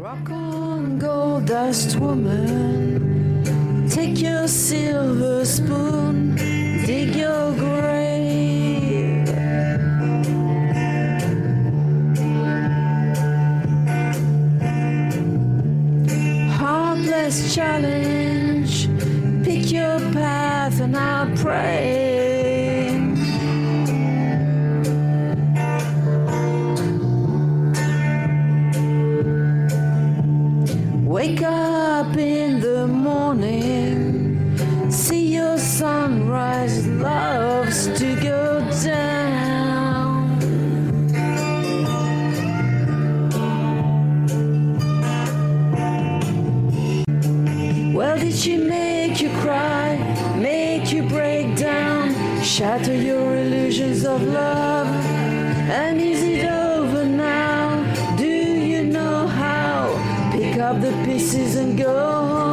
Rock on, gold dust woman. Take your silver spoon, dig your grave. Heartless challenge, pick your path and I'll pray. Wake up in the morning, see your sunrise loves to go down. Well, did she make you cry, make you break down, shatter your illusions of love? Up the pieces and go.